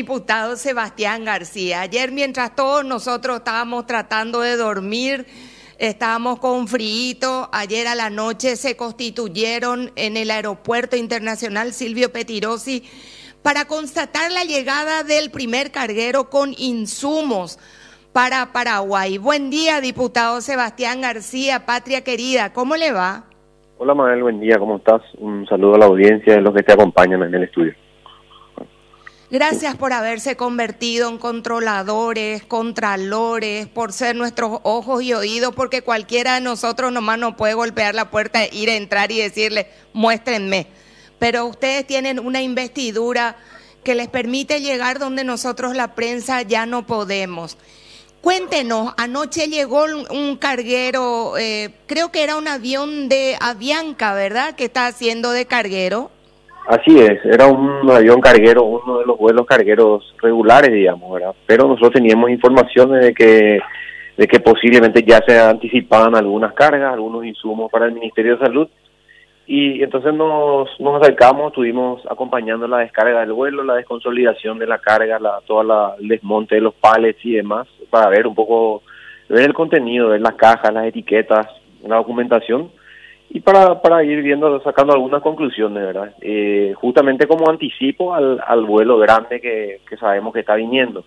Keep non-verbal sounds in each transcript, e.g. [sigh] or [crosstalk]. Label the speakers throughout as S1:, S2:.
S1: Diputado Sebastián García, ayer mientras todos nosotros estábamos tratando de dormir, estábamos con frío, ayer a la noche se constituyeron en el Aeropuerto Internacional Silvio Petirosi para constatar la llegada del primer carguero con insumos para Paraguay. Buen día, diputado Sebastián García, patria querida, ¿cómo le va?
S2: Hola Manuel, buen día, ¿cómo estás? Un saludo a la audiencia y a los que te acompañan en el estudio.
S1: Gracias por haberse convertido en controladores, contralores, por ser nuestros ojos y oídos, porque cualquiera de nosotros nomás no puede golpear la puerta, ir a entrar y decirle, muéstrenme. Pero ustedes tienen una investidura que les permite llegar donde nosotros la prensa ya no podemos. Cuéntenos, anoche llegó un carguero, eh, creo que era un avión de Avianca, ¿verdad? Que está haciendo de carguero.
S2: Así es, era un avión carguero, uno de los vuelos cargueros regulares, digamos, ¿verdad? Pero nosotros teníamos informaciones de que de que posiblemente ya se anticipaban algunas cargas, algunos insumos para el Ministerio de Salud. Y entonces nos, nos acercamos, estuvimos acompañando la descarga del vuelo, la desconsolidación de la carga, la, todo el desmonte de los palets y demás, para ver un poco, ver el contenido, ver las cajas, las etiquetas, la documentación y para, para ir viendo, sacando algunas conclusiones, ¿verdad? Eh, justamente como anticipo al, al vuelo grande que, que sabemos que está viniendo,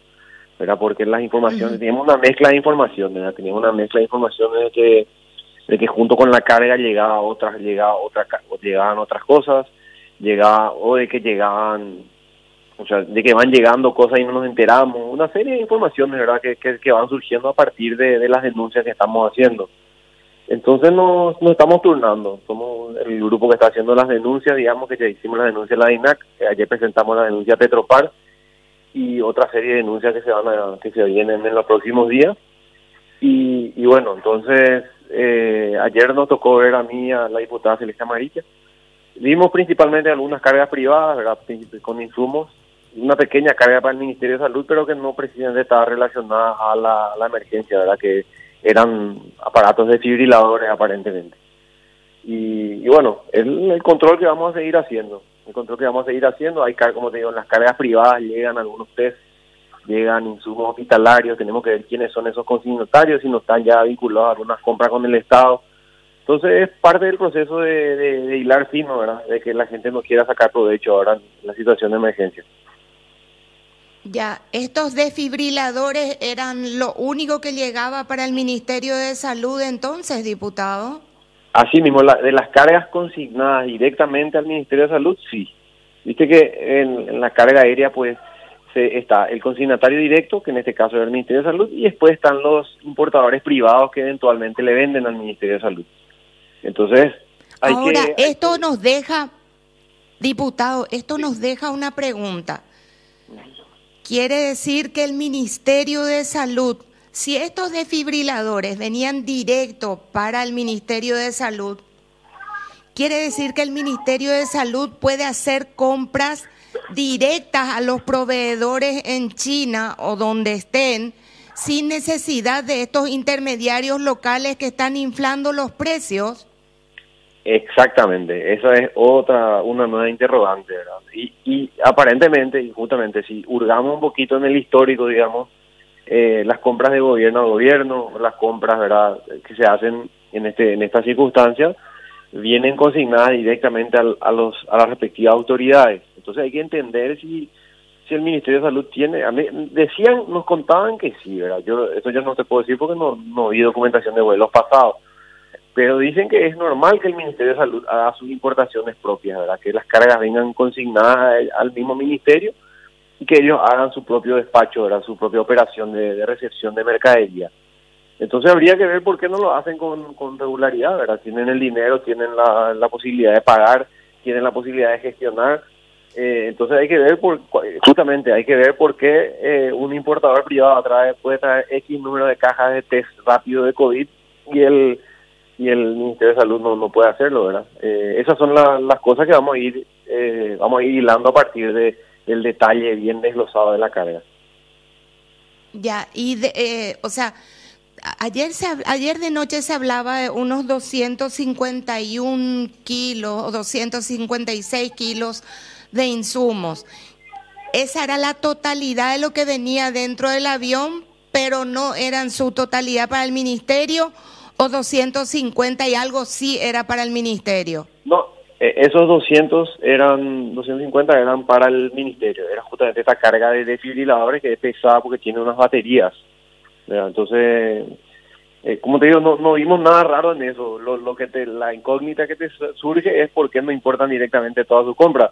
S2: ¿verdad? Porque las informaciones, teníamos una mezcla de informaciones, ¿verdad? Teníamos una mezcla de informaciones de que, de que junto con la carga llegaba otras, llegaba otra, llegaban otras cosas, llegaba, o de que llegaban, o sea, de que van llegando cosas y no nos enteramos, una serie de informaciones, ¿verdad? Que, que, que van surgiendo a partir de, de las denuncias que estamos haciendo. Entonces nos, nos estamos turnando, somos el grupo que está haciendo las denuncias, digamos que ya hicimos la denuncia a la DINAC, ayer presentamos la denuncia a Petropar y otra serie de denuncias que se van a, que se vienen en los próximos días. Y, y bueno, entonces eh, ayer nos tocó ver a mí, a la diputada Celeste Amarilla. Vimos principalmente algunas cargas privadas, ¿verdad? con insumos, una pequeña carga para el Ministerio de Salud, pero que no precisamente estaba relacionada a la, a la emergencia, ¿verdad? Que eran aparatos desfibriladores aparentemente. Y, y bueno, el, el, control que vamos a seguir haciendo, el control que vamos a seguir haciendo, hay como te digo, en las cargas privadas llegan algunos test, llegan insumos hospitalarios, tenemos que ver quiénes son esos consignatarios, si no están ya vinculados a algunas compras con el Estado. Entonces es parte del proceso de, de, de hilar fino. De que la gente no quiera sacar provecho ahora en la situación de emergencia.
S1: Ya, estos desfibriladores eran lo único que llegaba para el Ministerio de Salud entonces, diputado.
S2: Así mismo, la, de las cargas consignadas directamente al Ministerio de Salud, sí. Viste que en, en la carga aérea, pues, se, está el consignatario directo, que en este caso es el Ministerio de Salud, y después están los importadores privados que eventualmente le venden al Ministerio de Salud. Entonces,
S1: hay Ahora, que, esto nos deja, diputado, esto nos deja una pregunta. Quiere decir que el Ministerio de Salud, si estos desfibriladores venían directo para el Ministerio de Salud, quiere decir que el Ministerio de Salud puede hacer compras directas a los proveedores en China o donde estén sin necesidad de estos intermediarios locales que están inflando los precios.
S2: Exactamente, esa es otra, una nueva interrogante, ¿verdad? Y, y aparentemente, y justamente, si hurgamos un poquito en el histórico, digamos, eh, las compras de gobierno a gobierno, las compras, ¿verdad?, que se hacen en este en estas circunstancias, vienen consignadas directamente a, los, a las respectivas autoridades. Entonces hay que entender si, si el Ministerio de Salud tiene, a mí, decían, nos contaban que sí, ¿verdad? Yo, eso ya no te puedo decir porque no, no vi documentación de vuelos pasados pero dicen que es normal que el Ministerio de Salud haga sus importaciones propias, ¿verdad? Que las cargas vengan consignadas al mismo ministerio y que ellos hagan su propio despacho, ¿verdad? Su propia operación de, recepción de mercadería. Entonces habría que ver por qué no lo hacen con, con regularidad, ¿verdad? Tienen el dinero, tienen la, la posibilidad de pagar, tienen la posibilidad de gestionar. Eh, entonces hay que ver, por, justamente hay que ver por qué eh, un importador privado trae, puede traer X número de cajas de test rápido de COVID y el y el Ministerio de Salud no, no puede hacerlo, ¿verdad? Eh, esas son la, las cosas que vamos a ir eh, vamos a ir hilando a partir de del detalle bien desglosado de la carga.
S1: Ya, y de, eh, o sea, ayer se ayer de noche se hablaba de unos 251 kilos o 256 kilos de insumos. esa era la totalidad de lo que venía dentro del avión, pero no eran su totalidad para el ministerio o 250 y algo sí era para el ministerio.
S2: No, eh, esos 200 eran, 250 eran para el ministerio, era justamente esta carga de desfibriladores que es pesada porque tiene unas baterías. Entonces, eh, como te digo, no, no vimos nada raro en eso. Lo, que te, la incógnita que te surge es por qué no importan directamente todas sus compras.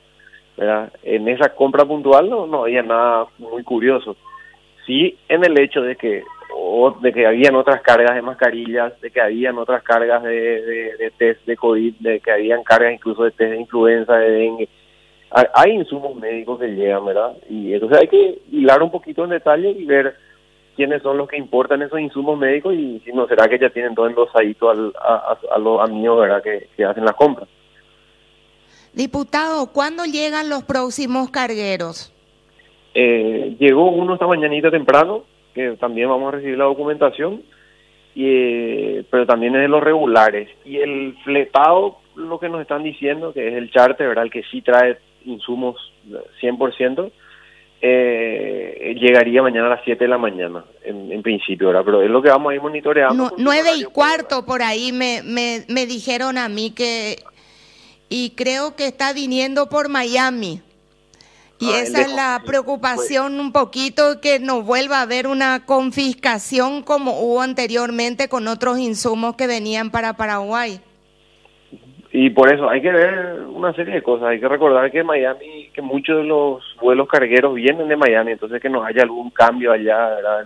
S2: En esa compra puntual no, no había nada muy curioso. Sí, en el hecho de que o de que habían otras cargas de mascarillas, de que habían otras cargas de, de, test de COVID, de que habían cargas incluso de test de influenza, de dengue. Hay insumos médicos que llegan, ¿verdad? Y entonces hay que hilar un poquito en detalle y ver quiénes son los que importan esos insumos médicos y si no será que ya tienen todo endosadito al, a, a, los amigos, ¿verdad? Que, que hacen las compras.
S1: Diputado, ¿cuándo llegan los próximos cargueros?
S2: Eh, llegó uno esta mañanita temprano, que también vamos a recibir la documentación, y, eh, pero también es de los regulares. Y el fletado, lo que nos están diciendo, que es el charter, ¿verdad? El que sí trae insumos 100%, eh, llegaría mañana a las 7 de la mañana, en, principio, ¿verdad? Pero es lo que vamos a ir monitoreando.
S1: nueve y cuarto por ahí me, me, me dijeron a mí que, y creo que está viniendo por Miami. Y ah, esa es la preocupación un poquito que no vuelva a haber una confiscación como hubo anteriormente con otros insumos que venían para Paraguay.
S2: Y por eso hay que ver una serie de cosas. Hay que recordar que Miami, que muchos de los vuelos cargueros vienen de Miami, entonces que no haya algún cambio allá, ¿verdad?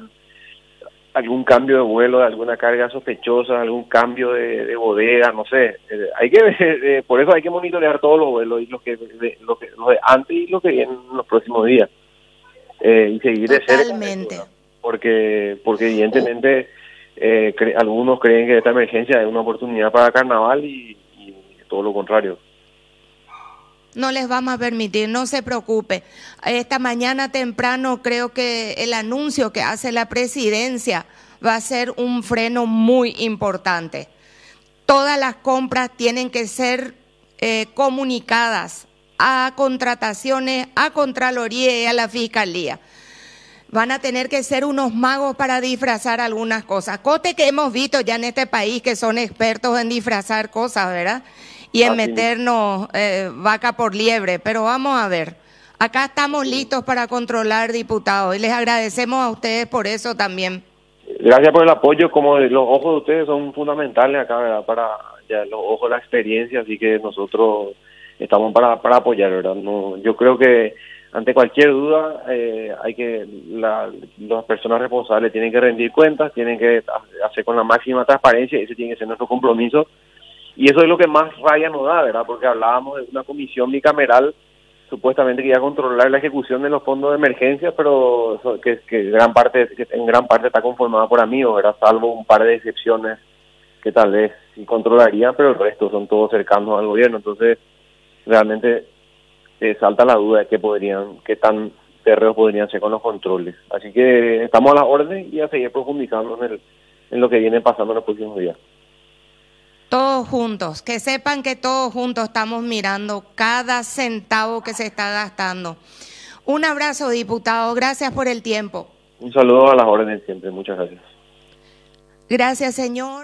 S2: Algún cambio de vuelo, alguna carga sospechosa, algún cambio de, bodega, no sé. Eh, hay que [laughs] eh, por eso hay que monitorear todos los vuelos y los que, de, los que los de antes y los que vienen los próximos días eh, y seguir de cerca. Porque porque evidentemente algunos creen que esta emergencia es una oportunidad para carnaval y todo lo contrario
S1: no les vamos a permitir, no se preocupe. Esta mañana temprano creo que el anuncio que hace la presidencia va a ser un freno muy importante. Todas las compras tienen que ser eh, comunicadas a contrataciones, a Contraloría y a la Fiscalía. Van a tener que ser unos magos para disfrazar algunas cosas. Cote que hemos visto ya en este país que son expertos en disfrazar cosas, ¿verdad? Y en meternos eh, vaca por liebre, pero vamos a ver. Acá estamos listos para controlar, diputados, y les agradecemos a ustedes por eso también.
S2: Gracias por el apoyo, como los ojos de ustedes son fundamentales acá, ¿verdad? Para ya, los ojos de la experiencia, así que nosotros estamos para, para apoyar, ¿verdad? No, yo creo que ante cualquier duda eh, hay que las personas responsables tienen que rendir cuentas, tienen que hacer con la máxima transparencia ese tiene que ser nuestro compromiso y eso es lo que más raya nos da, ¿verdad? Porque hablábamos de una comisión bicameral supuestamente que iba a controlar la ejecución de los fondos de emergencia, pero que, que gran parte en gran parte está conformada por amigos, ¿verdad? Salvo un par de excepciones que tal vez sí controlarían, pero el resto son todos cercanos al gobierno. Entonces, realmente eh, salta la duda de qué podrían, qué tan terreos podrían ser con los controles. Así que estamos a la orden y a seguir profundizando en, el, en lo que viene pasando en los próximos días.
S1: Todos juntos, que sepan que todos juntos estamos mirando cada centavo que se está gastando. Un abrazo, diputado. Gracias por el tiempo.
S2: Un saludo a las órdenes siempre. Muchas gracias.
S1: Gracias, señor.